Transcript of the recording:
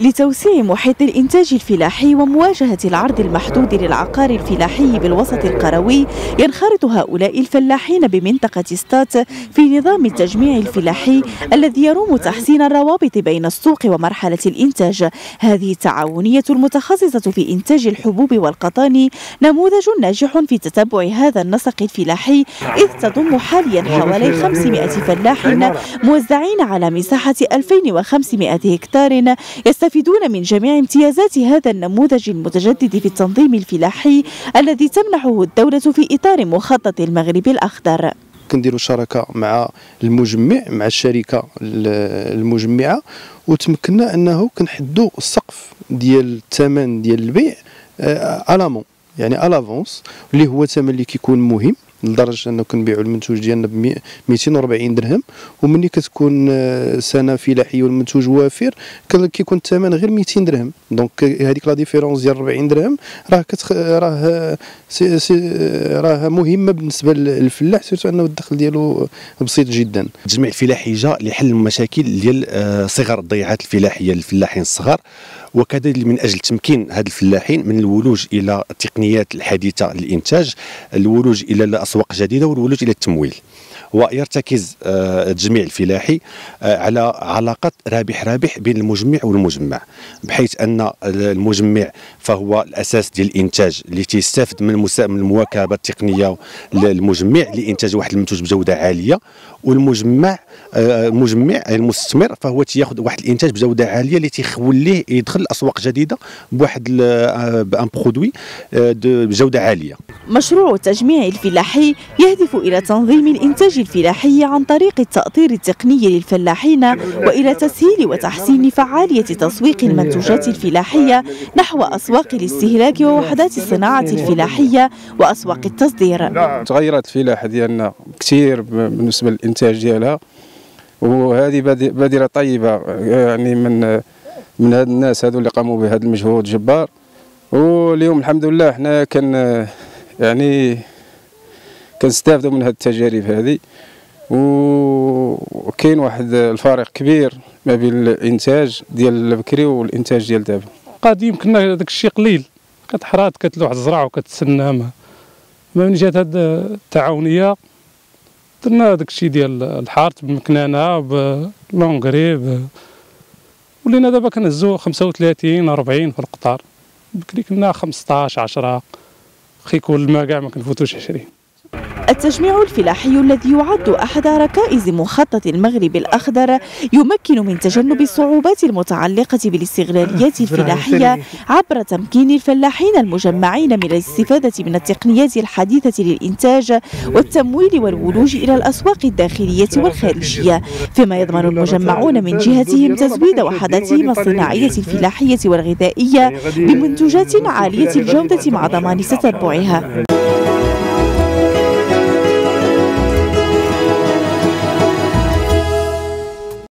لتوسيع محيط الإنتاج الفلاحي ومواجهة العرض المحدود للعقار الفلاحي بالوسط القروي ينخرط هؤلاء الفلاحين بمنطقة ستات في نظام التجميع الفلاحي الذي يروم تحسين الروابط بين السوق ومرحلة الإنتاج. هذه التعاونية المتخصصة في إنتاج الحبوب والقطان نموذج ناجح في تتبع هذا النسق الفلاحي إذ تضم حاليا حوالي 500 فلاح موزعين على مساحة 2500 هكتار يستفيدون من جميع امتيازات هذا النموذج المتجدد في التنظيم الفلاحي الذي تمنحه الدولة في إطار مخطط المغرب الأخضر. كنديروا شراكة مع المجمع مع الشركة المجمعة وتمكنا أنه كنحدوا السقف ديال الثمن ديال البيع الامون آه، يعني الافونس اللي هو ثمن اللي كيكون مهم. لدرجة أنه كنبيعوا المنتوج ديالنا ب 240 درهم ومني كتكون آه، سنة فلاحيه والمنتوج وافر كيكون الثمن غير 200 درهم. donc هذيك la différence ديال 40 درهم راه كتخ... راه سي... سي... راه مهمة بالنسبة للفلاح surtout أنه الدخل ديالو بسيط جدا. التجميع الفلاحي جاء لحل المشاكل ديال آه، صغر الضيعات الفلاحية للفلاحين الصغار وكذلك من أجل تمكين هاد الفلاحين من الولوج إلى التقنيات الحديثة للإنتاج الولوج إلى الاسواق الجديده والولوج إلى التمويل. ويرتكز آه، التجميع الفلاحي آه، على علاقة رابح رابح بين المجمع والمجمع بحيث أن المجمع فهو الأساس ديال الإنتاج اللي تيستافد من المواكبة التقنية للمجمع لإنتاج واحد المنتوج بجودة عالية والمجمع المجمع آه، المستثمر فهو تياخذ واحد الإنتاج بجودة عالية اللي تيخوليه يدخل أسواق جديدة بواحد أن برودوي بجودة عالية. مشروع التجميع الفلاحي يهدف إلى تنظيم الإنتاج الفلاحي عن طريق التأطير التقني للفلاحين وإلى تسهيل وتحسين فعالية تسويق المنتوجات الفلاحية نحو أسواق الاستهلاك ووحدات الصناعة الفلاحية وأسواق التصدير. تغيرت الفلاحة ديالنا كثير بالنسبة للإنتاج ديالها وهذه بادرة طيبة يعني من من هاد الناس هادو اللي قاموا بهذا المجهود الجبار واليوم الحمد لله حنا كان يعني كنستافدوا من هذه. التجارب هذه وكاين واحد الفارق كبير ما بين الإنتاج ديال البكري والإنتاج ديال دابا. قديم كنا داك الشيء قليل. كتحرات كتلوح الزرع وكتسنى ما من جات هاد التعاونية درنا داك الشيء ديال الحارت بمكنانة بلونغري ولينا دابا كنهزو 35 40 في القطار. بكري كنا 15 10 خي كل ما كاع ما كنفوتوش 20 التجميع الفلاحي الذي يعد أحد ركائز مخطط المغرب الأخضر يمكن من تجنب الصعوبات المتعلقة بالاستغلاليات الفلاحية عبر تمكين الفلاحين المجمعين من الاستفادة من التقنيات الحديثة للإنتاج والتمويل والولوج إلى الأسواق الداخلية والخارجية. فيما يضمن المجمعون من جهتهم تزويد وحداتهم الصناعية الفلاحية والغذائية بمنتوجات عالية الجودة مع ضمان تتبعها